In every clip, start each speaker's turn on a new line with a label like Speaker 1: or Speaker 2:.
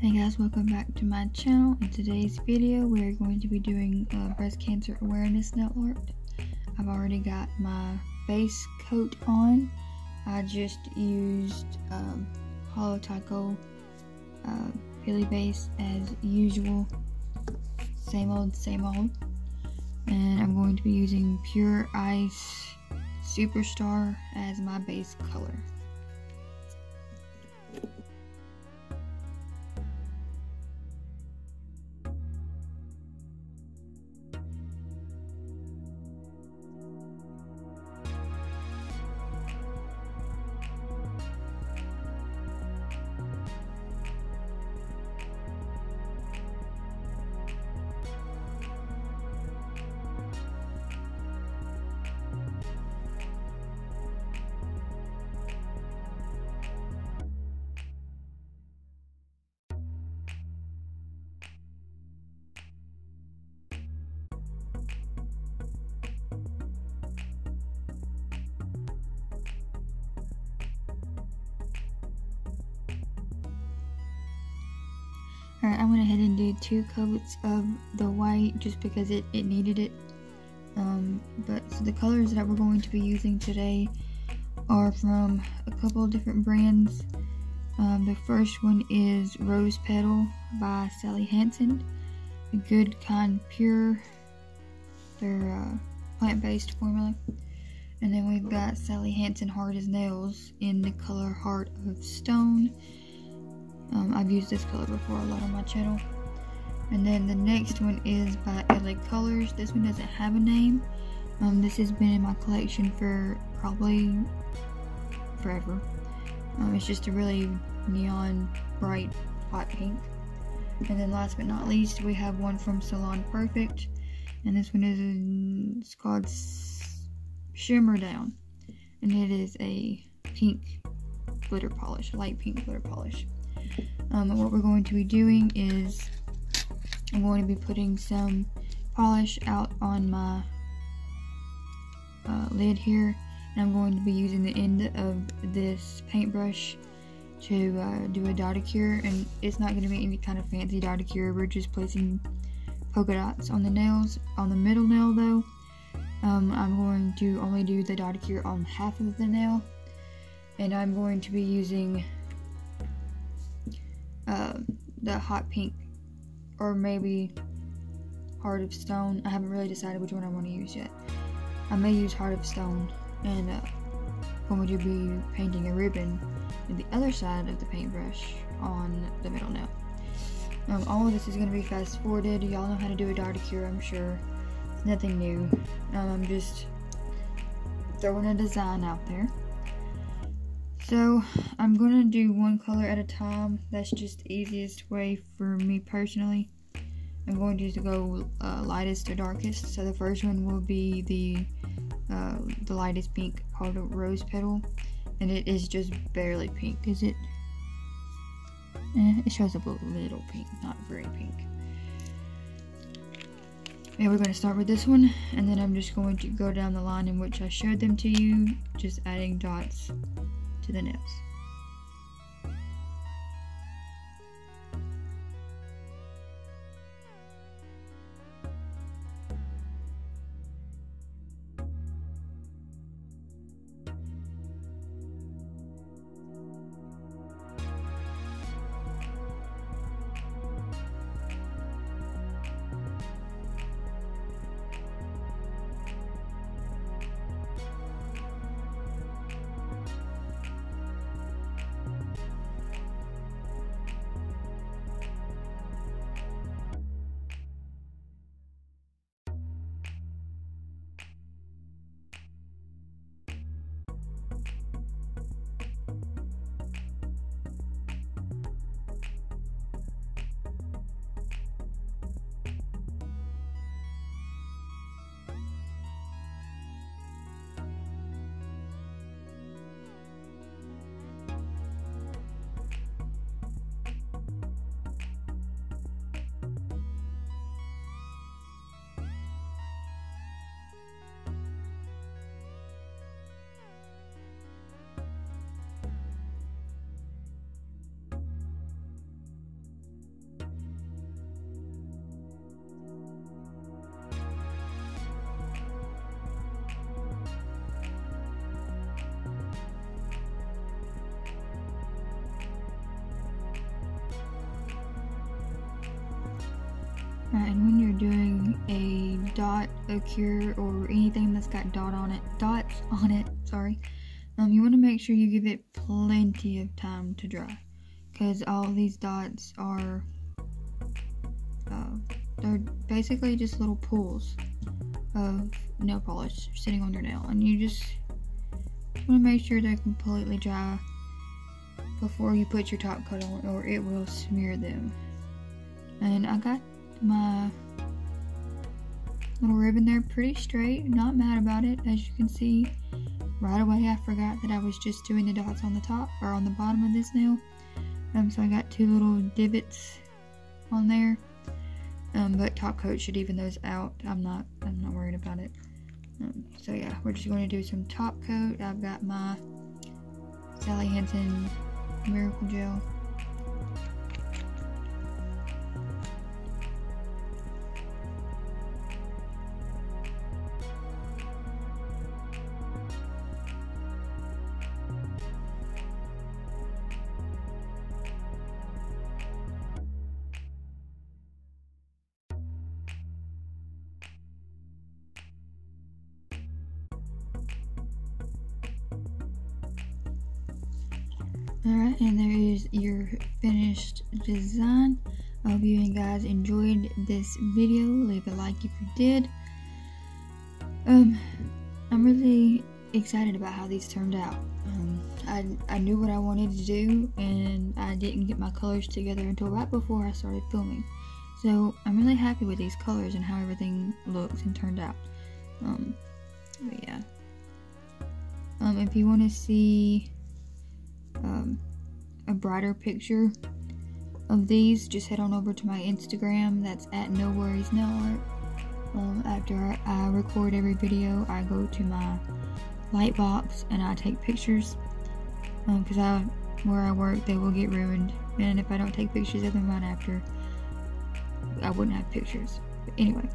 Speaker 1: Hey guys, welcome back to my channel. In today's video, we're going to be doing uh, breast cancer awareness art. I've already got my base coat on. I just used um, Holo Taco uh, Peely base as usual. Same old, same old. And I'm going to be using Pure Ice Superstar as my base color. Alright, I went ahead and did two coats of the white just because it, it needed it. Um, but so the colors that we're going to be using today are from a couple different brands. Um, the first one is Rose Petal by Sally Hansen. A good kind pure. Their uh, plant-based formula. And then we've got Sally Hansen Hard as Nails in the color Heart of Stone. Um, I've used this color before a lot on my channel. And then the next one is by LA Colors. This one doesn't have a name. Um, this has been in my collection for probably forever. Um, it's just a really neon bright hot pink. And then last but not least, we have one from Salon Perfect. And this one is it's called Shimmer Down. And it is a pink glitter polish, a light pink glitter polish. Um, what we're going to be doing is I'm going to be putting some polish out on my uh, lid here. And I'm going to be using the end of this paintbrush to uh, do a dotticure and it's not going to be any kind of fancy dotticure we're just placing polka dots on the nails on the middle nail though. Um, I'm going to only do the dotticure on half of the nail. And I'm going to be using uh, the hot pink or maybe heart of stone. I haven't really decided which one I want to use yet. I may use heart of stone and uh, I'm going to be painting a ribbon in the other side of the paintbrush on the middle nail um, all of this is going to be fast forwarded y'all know how to do a dotticure I'm sure. Nothing new. Um, I'm just throwing a design out there so I'm gonna do one color at a time. That's just the easiest way for me personally. I'm going to go uh, lightest to darkest. So the first one will be the uh, the lightest pink called rose petal, and it is just barely pink. Is it? Eh, it shows up a little pink, not very pink. Yeah, we're going to start with this one, and then I'm just going to go down the line in which I showed them to you, just adding dots to the nails. And when you're doing a dot, a cure, or anything that's got dot on it, dots on it, sorry, um, you want to make sure you give it plenty of time to dry, because all these dots are, uh, they're basically just little pools of nail polish sitting on your nail, and you just want to make sure they're completely dry before you put your top coat on, or it will smear them. And I got my little ribbon there pretty straight. Not mad about it, as you can see. Right away, I forgot that I was just doing the dots on the top or on the bottom of this nail. Um, so I got two little divots on there. Um, but top coat should even those out. I'm not, I'm not worried about it. Um, so yeah, we're just going to do some top coat. I've got my Sally Hansen Miracle Gel. Alright, and there is your finished design. I hope you guys enjoyed this video. Leave a like if you did. Um, I'm really excited about how these turned out. Um, I, I knew what I wanted to do, and I didn't get my colors together until right before I started filming. So I'm really happy with these colors and how everything looks and turned out. Um, but yeah. Um, if you want to see um, a brighter picture of these, just head on over to my Instagram. That's at No Worries Nail Art. Um, after I record every video, I go to my light box and I take pictures. Because um, I, where I work, they will get ruined. And if I don't take pictures of them right after, I wouldn't have pictures. But anyway,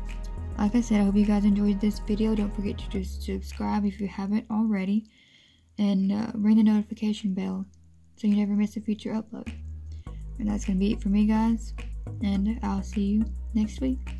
Speaker 1: like I said, I hope you guys enjoyed this video. Don't forget to just subscribe if you haven't already. And uh, ring the notification bell so you never miss a future upload. And that's going to be it for me, guys. And I'll see you next week.